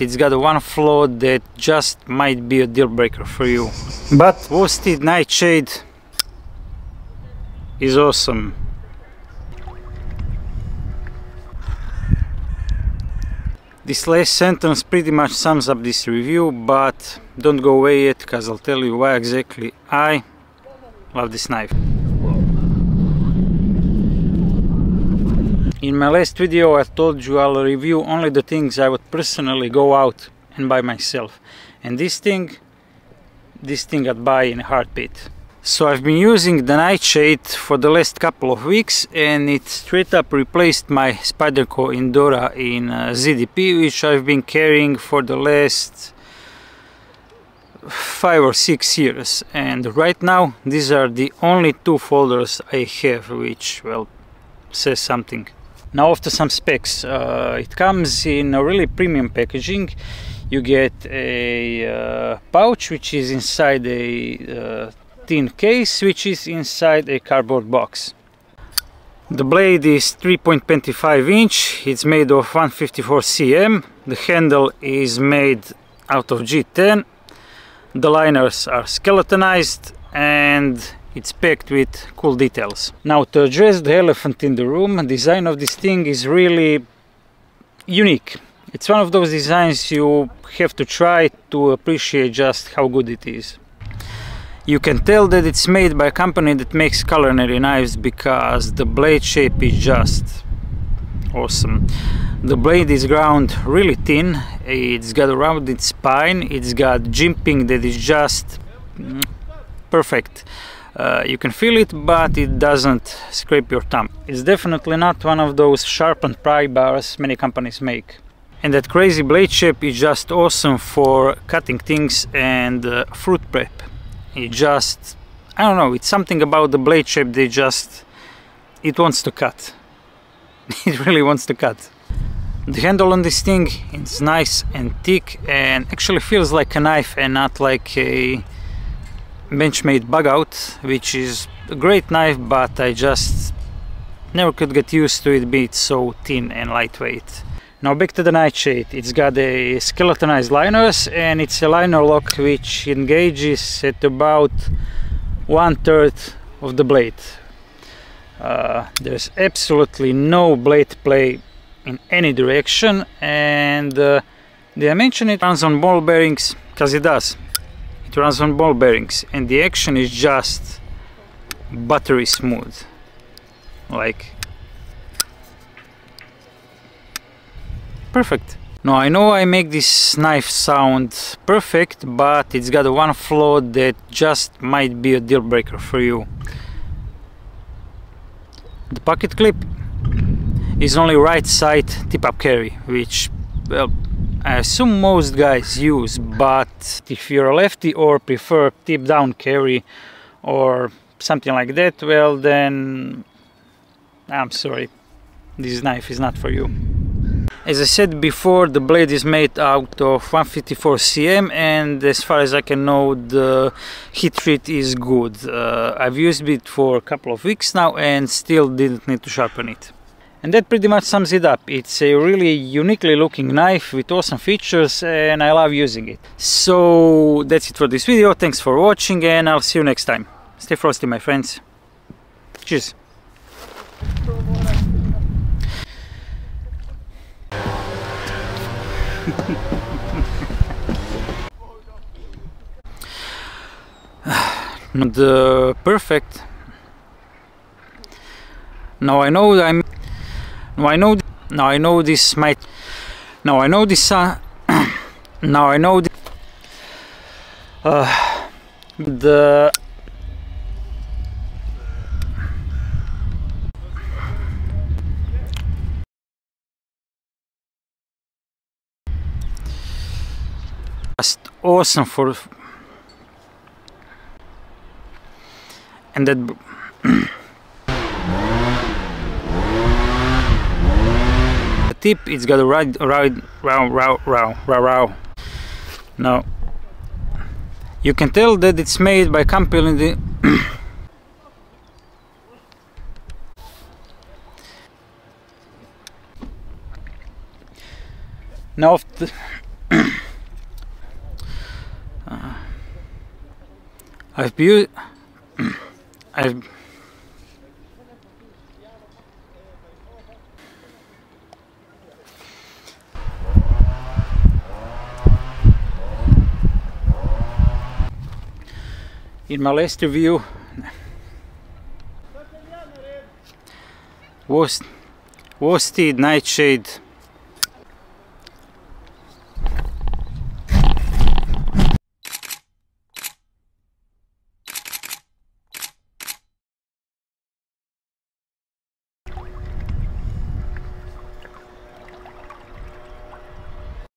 It's got one flaw that just might be a deal breaker for you. But Vosteed Nightshade is awesome. This last sentence pretty much sums up this review, but don't go away yet because I'll tell you why exactly I love this knife. In my last video I told you I'll review only the things I would personally go out and buy myself. And this thing, this thing I'd buy in a heartbeat. So I've been using the Nightshade for the last couple of weeks and it straight up replaced my Spyderco Endura in uh, ZDP which I've been carrying for the last five or six years and right now these are the only two folders I have which well says something. Now after some specs, uh, it comes in a really premium packaging. You get a uh, pouch which is inside a uh, tin case which is inside a cardboard box. The blade is 3.25 inch, it's made of 154 cm, the handle is made out of G10, the liners are skeletonized and it's packed with cool details. Now to address the elephant in the room, the design of this thing is really unique. It's one of those designs you have to try to appreciate just how good it is. You can tell that it's made by a company that makes culinary knives because the blade shape is just awesome. The blade is ground really thin, it's got a rounded spine, it's got jimping that is just mm, perfect. Uh, you can feel it, but it doesn't scrape your thumb. It's definitely not one of those sharpened pry bars many companies make. And that crazy blade shape is just awesome for cutting things and uh, fruit prep it just I don't know it's something about the blade shape they just it wants to cut it really wants to cut the handle on this thing is nice and thick and actually feels like a knife and not like a Benchmade bug out which is a great knife but I just never could get used to it being so thin and lightweight now back to the Nightshade. It's got a skeletonized liners and it's a liner lock which engages at about one third of the blade. Uh, there's absolutely no blade play in any direction and uh, I mention it runs on ball bearings because it does. On ball bearings and the action is just buttery smooth. Like perfect. Now I know I make this knife sound perfect, but it's got one flaw that just might be a deal breaker for you. The pocket clip is only right side tip up carry, which well I assume most guys use, but if you're a lefty or prefer tip down carry or something like that, well then I'm sorry, this knife is not for you. As I said before, the blade is made out of 154 cm and as far as I can know the heat treat is good. Uh, I've used it for a couple of weeks now and still didn't need to sharpen it. And that pretty much sums it up. It's a really uniquely looking knife with awesome features and I love using it. So that's it for this video. Thanks for watching and I'll see you next time. Stay frosty my friends. Cheers. Not perfect. Now I know I'm. Now I know. Now I know this might. Now I know this. Uh, now I know. uh, the just awesome for and that tip it's got a ride ride row row row row row now you can tell that it's made by company the now uh, I've built I've in my last review was Vosteed Nightshade